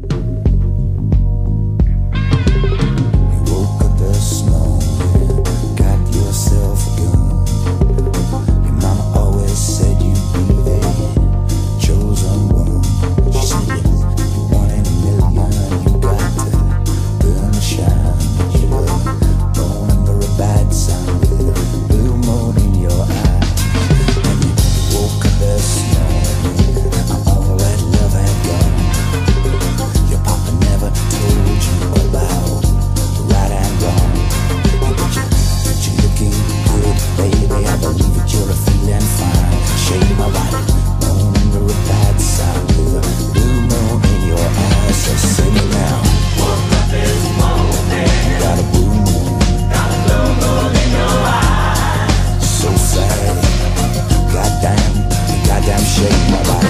you shake my body.